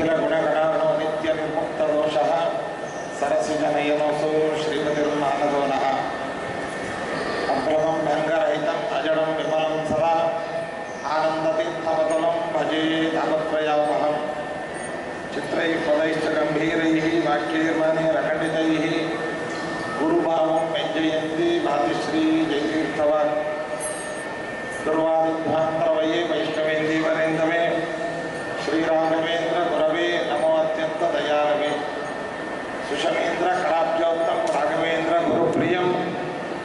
ನಿಖಿಲ ಗುಣಗಣಾರ್ಣೋ ನಿತ್ಯ ನಿರ್ಮುಕ್ತ ದೋಷಃ ಸರಸಿಜನಯನೋಸೋ ಶ್ರೀಮತಿರ್ನಾನದೋ ನಃ ಅಭ್ರಮಂ ಭಂಗರಹಿತಂ ಅಜಡಂ ವಿಮಲಂ ಸದಾ ಆನಂದತೀರ್ಥಮತಲಂ ಭಜೇ ಧಾಮತ್ರಯಾವಹಂ ಚಿತ್ರೈಃ ಪದೈಶ್ಚ ಗಂಭೀರೈಃ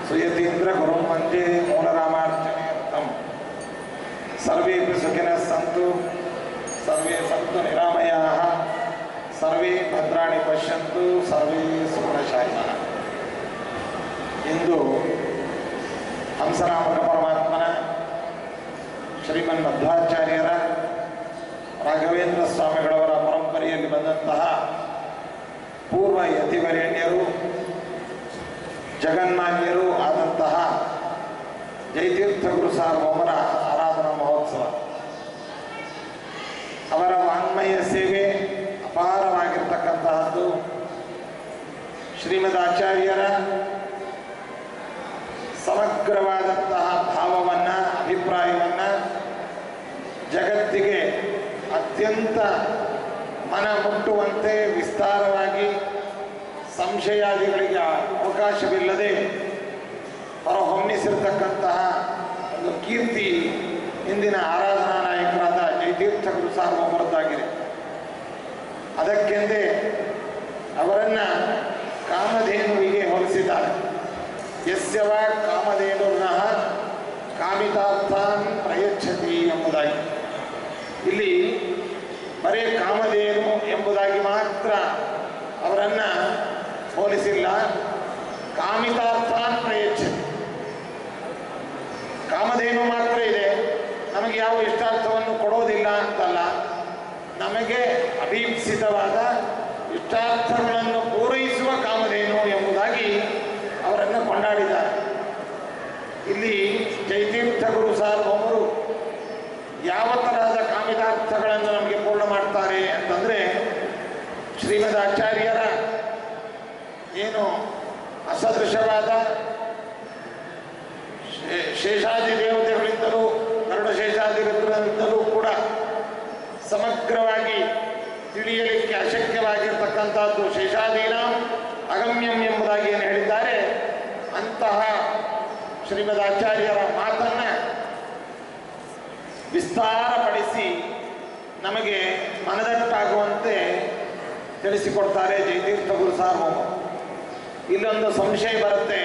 ಸುಯತೀಂದ್ರ ಗುರುಂ ವಂದೇ ಮೂಲರಾಮಾರ್ಚನೆಯರ್ಥಂ ಸರ್ವೇಪಿ ಸುಖಿನಃ ಸಂತು, ಸರ್ವೇ ಸಂತು ನಿರಾಮಯಾಃ, ಸರ್ವೇ ಭದ್ರಾಣಿ ಪಶ್ಯಂತು, ಸರ್ವೇ ಸುಗುಣಶಾಲಿನಃ ಇಂದು ಹಂಸನಾಮಕ ಪರಮಾತ್ಮನ ಶ್ರೀಮನ್ ಮಧ್ವಾಚಾರ್ಯರ ರಾಘವೇಂದ್ರ ಸ್ವಾಮಿಗಳವರ ಪರಂಪರೆಯಲ್ಲಿ ಬಂದಂತಹ ಪೂರ್ವ ಯತಿವರೇಣ್ಯರು ಜಗನ್ಮಾನ್ಯರು ಆದಂತಹ ಜಯತೀರ್ಥ ಗುರು ಸಾರ್ವಭೌಮರ ಆರಾಧನಾ ಮಹೋತ್ಸವ. ಅವರ ವಾಂಗ್ಮಯ ಸೇವೆ ಅಪಾರವಾಗಿರ್ತಕ್ಕಂತಹದ್ದು. ಶ್ರೀಮದ್ ಆಚಾರ್ಯರ ಸಮಗ್ರವಾದಂತಹ ಭಾವವನ್ನು, ಅಭಿಪ್ರಾಯವನ್ನು ಜಗತ್ತಿಗೆ ಅತ್ಯಂತ ಮನ ಮುಟ್ಟುವಂತೆ ವಿಸ್ತಾರವಾಗಿ ಸಂಶಯಾದಿಗಳಿಗೆ ಅವಕಾಶವಿಲ್ಲದೆ ಹೊರಹೊಮ್ಮಿಸಿರ್ತಕ್ಕಂತಹ ಒಂದು ಕೀರ್ತಿ ಇಂದಿನ ಆರಾಧನಾ ನಾಯಕರಾದ ಜಯತೀರ್ಥ ಗುರು ಅದಕ್ಕೆಂದೇ ಅವರನ್ನು ಕಾಮಧೇನುವಿಗೆ ಹೋಲಿಸಿದ್ದಾರೆ. ಯಸ್ಯವ ಕಾಮಧೇನುರ್ನಃ ಕಾಮಿತಾರ್ಥಾನ್ ಪ್ರಯಚ್ಛತಿ ಎಂಬುದಾಗಿ. ಇಲ್ಲಿ ಬರೇ ಕಾಮಧೇನು ಎಂಬುದಾಗಿ ಮಾತ್ರ ಅವರನ್ನ ಹೋಲಿಸಿಲ್ಲ. ಕಾಮಿತಾರ್ಥಾನ್ ಪ್ರಯಚ್ಛತಿ ಕಾಮಧೇನು ಮಾತ್ರ ಇದೆ. ನಮಗೆ ಯಾವ ಇಷ್ಟಾರ್ಥವನ್ನು ಕೊಡೋದಿಲ್ಲ ಅಂತಲ್ಲ. ನಮಗೆ ಅಭೀಪ್ಸಿತವಾದ ಇಷ್ಟಾರ್ಥಗಳನ್ನು ಪೂರೈಸುವ ಕಾಮಧೇನು ಎಂಬುದಾಗಿ ಅವರನ್ನು ಕೊಂಡಾಡಿದ್ದಾರೆ. ಇಲ್ಲಿ ಜೈತೀರ್ಥ ಗುರು ಅವರು ಯಾವ ತರಹದ ಕಾಮಿತಾರ್ಥಗಳನ್ನು ನಮಗೆ ಪೂರ್ಣ ಮಾಡ್ತಾರೆ ಅಂತಂದರೆ ಶ್ರೀಮದ್ ಆಚಾರ್ಯರ ಏನು ಅಸದೃಶವಾದ? ಶೇಷಾದಿ ದೇವತೆಗಳಿಂದಲೂ ಗರುಡ ಶೇಷಾದಿ ರುದ್ರರಿಂದಲೂ ಕೂಡ ಸಮಗ್ರವಾಗಿ ತಿಳಿಯಲಿಕ್ಕೆ ಅಶಕ್ಯವಾಗಿರ್ತಕ್ಕಂಥದ್ದು ಶೇಷಾದೀನ ಅಗಮ್ಯಂ ಎಂಬುದಾಗಿ ಏನು ಹೇಳಿದ್ದಾರೆ. ಅಂತಹ ಶ್ರೀಮದ್ ಆಚಾರ್ಯರ ಮಾತನ್ನ ವಿಸ್ತಾರಪಡಿಸಿ ನಮಗೆ ಮನದಟ್ಟಾಗುವಂತೆ ತಿಳಿಸಿಕೊಡ್ತಾರೆ ಜಯತೀರ್ಥ ಗುರು ಸಾರ್ವಭೌಮ. ಇಲ್ಲೊಂದು ಸಂಶಯ ಬರುತ್ತೆ.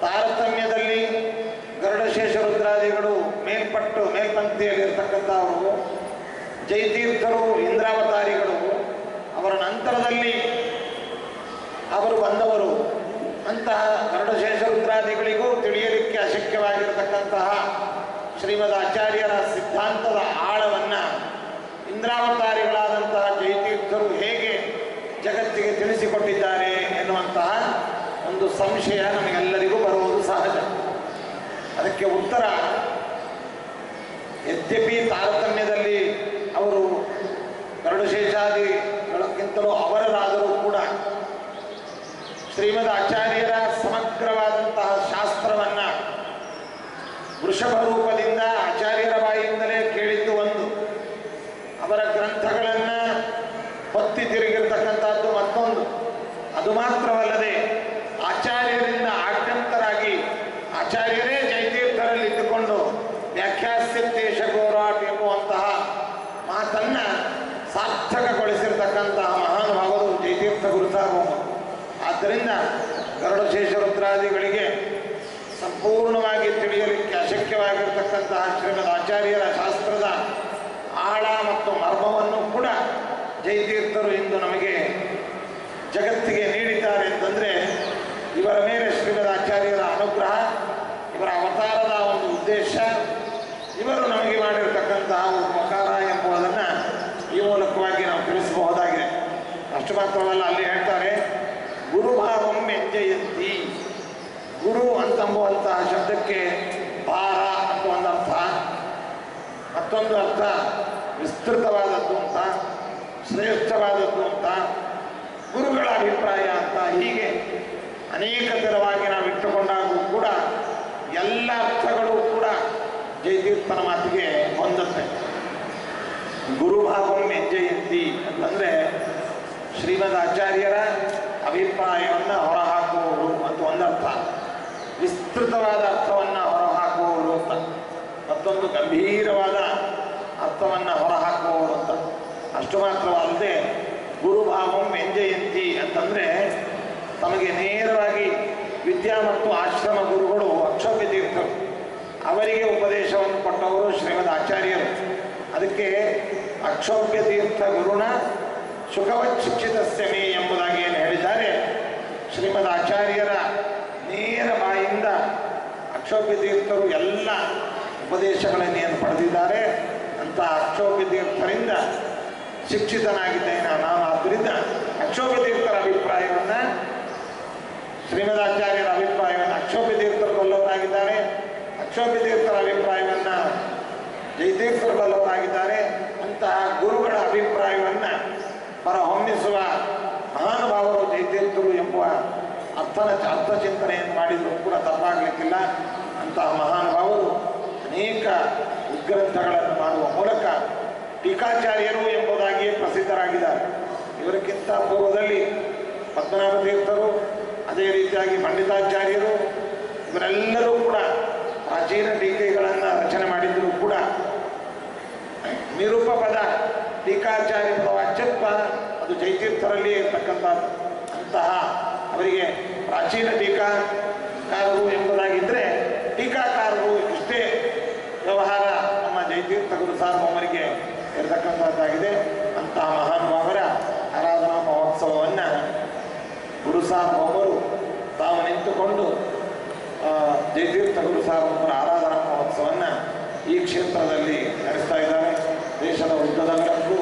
ತಾರತಮ್ಯದಲ್ಲಿ ಗರುಡಶೇಷ ರುದ್ರಾದಿಗಳು ಮೇಲ್ಪಟ್ಟು ಮೇಲ್ಪಂಕ್ತಿಯಲ್ಲಿರ್ತಕ್ಕಂಥವರು ಜೈತೀರ್ಥರು ಇಂದ್ರಾವತಾರಿಗಳು, ಅವರ ನಂತರದಲ್ಲಿ ಅವರು ಬಂದವರು. ಅಂತಹ ಗರುಡಶೇಷ ರುದ್ರಾದಿಗಳಿಗೂ ತಿಳಿಯಲಿಕ್ಕೆ ಅಶಕ್ಯವಾಗಿರತಕ್ಕಂತಹ ಶ್ರೀಮದ್ ಆಚಾರ್ಯರ ಸಿದ್ಧಾಂತದ ಆಳವನ್ನು ಇಂದ್ರಾವತಾರಿಗಳಾದಂತಹ ಜೈತೀರ್ಥರು ಹೇಗೆ ಜಗತ್ತಿಗೆ ತಿಳಿಸಿಕೊಟ್ಟಿದ್ದಾರೆ? ಎನ್ನುವಂತಹ ಒಂದು ಸಂಶಯ ನಮಗೆಲ್ಲರಿಗೂ ಬರುವುದು ಸಹಜ. ಅದಕ್ಕೆ ಉತ್ತರ, ಯದ್ಯಪಿ ತಾರತಮ್ಯದಲ್ಲಿ ಅವರು ಗರುಡಶೇಷಾದಿಗಳಕ್ಕಿಂತಲೂ ಅವರರಾದರೂ ಕೂಡ ಶ್ರೀಮದ್ ಆಚಾರ್ಯರ ಸಮಗ್ರವಾದಂತಹ ಶಾಸ್ತ್ರವನ್ನ ವೃಷಭ ರೂಪದಿಂದ ಆಚಾರ್ಯರ ಬಾಯಿಯಿಂದಲೇ ಕೇಳಿದ್ದು ಒಂದು ಅವರ ಗ್ರಂಥಗಳನ್ನ ಹೊತ್ತಿ ತಿರುಗಿರ್ತಕ್ಕಂಥದ್ದು ಮತ್ತೊಂದು ಅದು ಮಾತ್ರವಲ್ಲದೆ ಆಚಾರ್ಯರಿಂದ ಆಜ್ಞಂತರಾಗಿ ಆಚಾರ್ಯರೇ ಜಯತೀರ್ಥರಲ್ಲಿ ಇಟ್ಟುಕೊಂಡು ವ್ಯಾಖ್ಯಾಸ್ಯತೇಶ ಗೋರಾಟ್ ಎಂಬುವಂತಹ ಮಾತನ್ನ ಸಾರ್ಥಕಗೊಳಿಸಿರ್ತಕ್ಕಂತಹ ಮಹಾನುಭಾವರು ಜಯತೀರ್ಥ ಗುರುಸಾರ್ವಭೌಮರು ಆದ್ದರಿಂದ ಗರುಡಶೇಷ ರುದ್ರಾದಿಗಳಿಗೆ ಸಂಪೂರ್ಣವಾಗಿ ತಿಳಿಯಲಿಕ್ಕೆ ಅಶಕ್ಯವಾಗಿರ್ತಕ್ಕಂತಹ ಶ್ರೀಮದ್ ಆಚಾರ್ಯರ ಶಾಸ್ತ್ರದ ಆಳ ಮತ್ತು ಮರ್ಮವನ್ನು ಕೂಡ ಜಯತೀರ್ಥರು ಇಂದು ನಮಗೆ ಜಗತ್ತಿಗೆ ನೀಡಿದ್ದಾರೆ ಅಂತಂದರೆ ಇವರ ಮೇಲೆ ಶ್ರೀಮದ್ ಆಚಾರ್ಯರ ಅನುಗ್ರಹ, ಇವರ ಅವತಾರದ ಒಂದು ಉದ್ದೇಶ, ಇವರು ನಮಗೆ ಮಾಡಿರ್ತಕ್ಕಂತಹ ಉಪಕಾರ ಎಂಬುದನ್ನು ಈ ಮೂಲಕವಾಗಿ ನಾವು ತಿಳಿಸಬಹುದಾಗಿದೆ. ಅಷ್ಟು ಮಾತ್ರವಲ್ಲ, ಅಲ್ಲಿ ಹೇಳ್ತಾರೆ ಗುರುಭಾವಂ ಎಂಜಯಂತಿ ಗುರು ಅಂತಂಬುವಂತಹ ಶಬ್ದಕ್ಕೆ ಭಾವ ಮತ್ತೊಂದು ಅರ್ಥ? ವಿಸ್ತೃತವಾದದ್ದು ಅಂತ? ಶ್ರೇಷ್ಠವಾದದ್ದು ಅಂತ? ಗುರುಗಳ ಅಭಿಪ್ರಾಯ ಅಂತ? ಹೀಗೆ ಅನೇಕ ತರವಾಗಿ ನಾವು ಇಟ್ಟುಕೊಂಡಾಗೂ ಕೂಡ ಎಲ್ಲ ಅರ್ಥಗಳು ಕೂಡ ಜಯತೀರ್ಥನ ಮಾತಿಗೆ ಹೊಂದುತ್ತೆ. ಗುರುಭಾವಂ ಜಯಂತಿ ಅಂತಂದರೆ ಶ್ರೀಮದ್ ಆಚಾರ್ಯರ ಅಭಿಪ್ರಾಯವನ್ನು ಹೊರಹಾಕುವವರು ಅಂತ ಒಂದರ್ಥ. ವಿಸ್ತೃತವಾದ ಅರ್ಥವನ್ನು ಮತ್ತೊಂದು ಗಂಭೀರವಾದ ಅರ್ಥವನ್ನು ಹೊರಹಾಕುವವರು ಅಂತ. ಅಷ್ಟು ಮಾತ್ರವಲ್ಲದೆ ಗುರುಭಾವಂ ವ್ಯಂಜಯಂತಿ ಅಂತಂದರೆ ತಮಗೆ ನೇರವಾಗಿ ವಿದ್ಯಾ ಮತ್ತು ಆಶ್ರಮ ಗುರುಗಳು ಅಕ್ಷೋಭ್ಯ ತೀರ್ಥರು ಅವರಿಗೆ ಉಪದೇಶವನ್ನು ಕೊಟ್ಟವರು ಶ್ರೀಮದ್ ಆಚಾರ್ಯರು. ಅದಕ್ಕೆ ಅಕ್ಷೋಭ್ಯ ತೀರ್ಥ ಗುರುಣ ಸುಖವತ್ ಶಿಕ್ಷಿತ ಮೇ ಎಂಬುದಾಗಿ ಏನು ಹೇಳಿದ್ದಾರೆ? ಶ್ರೀಮದ್ ಆಚಾರ್ಯರ ನೇರ ಬಾಯಿಂದ ಅಕ್ಷೋಭ್ಯ ತೀರ್ಥರು ಎಲ್ಲ ಉಪದೇಶಗಳನ್ನು ಏನು ಪಡೆದಿದ್ದಾರೆ ಅಂತ ಅಕ್ಷೋಭ್ಯತೀರ್ಥರಿಂದ ಶಿಕ್ಷಿತನಾಗಿದ್ದೇನೆ ನಾನು. ಆದ್ದರಿಂದ ಅಕ್ಷೋಭ್ಯತೀರ್ಥರ ಅಭಿಪ್ರಾಯವನ್ನು, ಶ್ರೀಮದಾಚಾರ್ಯರ ಅಭಿಪ್ರಾಯವನ್ನು ಅಕ್ಷೋಭ್ಯತೀರ್ಥರು ಬಲ್ಲವರಾಗಿದ್ದಾರೆ ಅಕ್ಷೋಭ್ಯ ತೀರ್ಥರ ಅಭಿಪ್ರಾಯವನ್ನು ಜಯತೀರ್ಥರು ಬಲ್ಲವರಾಗಿದ್ದಾರೆ ಅಂತಹ ಗುರುಗಳ ಅಭಿಪ್ರಾಯವನ್ನು ಹೊರಹೊಮ್ಮಿಸುವ ಮಹಾನುಭಾವರು ಜಯತೀರ್ಥರು ಎಂಬುವ ಅರ್ಥನ ಅರ್ಥಚಿಂತನೆಯನ್ನು ಮಾಡಿದರೂ ಕೂಡ ತಪ್ಪಾಗಲಿಕ್ಕಿಲ್ಲ. ಅಂತಹ ಮಹಾನುಭಾವರು ಅನೇಕ ಉದ್ಗ್ರಂಥಗಳನ್ನು ಮಾಡುವ ಮೂಲಕ ಟೀಕಾಚಾರ್ಯರು ಎಂಬುದಾಗಿಯೇ ಪ್ರಸಿದ್ಧರಾಗಿದ್ದಾರೆ. ಇವರಕ್ಕಿಂತ ಪೂರ್ವದಲ್ಲಿ ಪದ್ಮನಾಭ ತೀರ್ಥರು, ಅದೇ ರೀತಿಯಾಗಿ ಪಂಡಿತಾಚಾರ್ಯರು, ಇವರೆಲ್ಲರೂ ಕೂಡ ಪ್ರಾಚೀನ ಟೀಕೆಗಳನ್ನು ರಚನೆ ಮಾಡಿದರೂ ಕೂಡ. ನಿರೂಪ ಪದ, ಟೀಕಾಚಾರ್ಯ ವಾಚ್ಯತ್ವ, ಅದು ಜೈತೀರ್ಥರಲ್ಲಿಯೇ ಇರ್ತಕ್ಕಂಥದ್ದು. ಅಂತಹ ಅವರಿಗೆ ಪ್ರಾಚೀನ ಟೀಕಾಕಾರರು ಇರತಕ್ಕಂಥದ್ದಾಗಿದೆ ಅಂತಹ ಮಹಾನುಭಾವರ ಆರಾಧನಾ ಮಹೋತ್ಸವವನ್ನು ಗುರು ಸಾರ್ವಭೌಮರು ತಾವು ನಿಂತುಕೊಂಡು ಜಯತೀರ್ಥ ಗುರು ಆರಾಧನಾ ಮಹೋತ್ಸವವನ್ನು ಈ ಕ್ಷೇತ್ರದಲ್ಲಿ ನಡೆಸ್ತಾ ಇದ್ದಾರೆ. ದೇಶದ ಉದ್ದದಲ್ಲೂ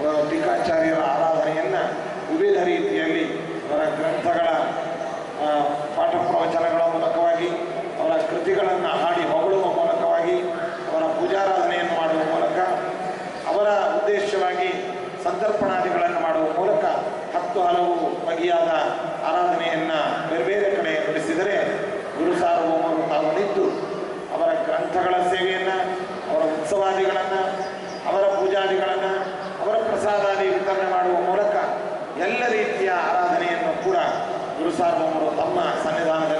ಆ, ಟೀಕಾಚಾರ್ಯರ ಆರಾಧನೆಯನ್ನು ವಿವಿಧ ರೀತಿಯಲ್ಲಿ ಅವರ ಗ್ರಂಥಗಳ ಪಾಠ ಪ್ರವಚನಗಳ ಮೂಲಕವಾಗಿ ಅವರ ಕೃತಿಗಳನ್ನು ಹಾಡಿ ಹೊಗಳುವ ಮೂಲಕವಾಗಿ ಅವರ ಪೂಜಾರಾಧನೆಯನ್ನು ಮಾಡುವ ಮೂಲಕ ಅವರ ಉದ್ದೇಶವಾಗಿ ಸಂತರ್ಪಣಾದಿಗಳನ್ನು ಮಾಡುವ ಮೂಲಕ ಹತ್ತು ಹಲವು ಬಗೆಯಾದ ಆರಾಧನೆಯನ್ನು ಬೇರೆ ಬೇರೆ ಕಡೆ ನಡೆಸಿದರೆ ಗುರು ಸಾರ್ವಭೌಮರು ತಾವು ಅವರ ಗ್ರಂಥಗಳ ಸೇವೆಯನ್ನು, ಅವರ ಉತ್ಸವಾದಿಗಳನ್ನು, ಅವರ ಪೂಜಾದಿಗಳನ್ನು, ಅವರ ಪ್ರಸಾದಾದಿ ವಿತರಣೆ ಮಾಡುವ ಮೂಲಕ ಎಲ್ಲ ರೀತಿಯ ಆರಾಧನೆಯನ್ನು ಕೂಡ ಗುರು ಸಾರ್ವಭೌಮರು ತಮ್ಮ ಸನ್ನಿಧಾನದಲ್ಲಿ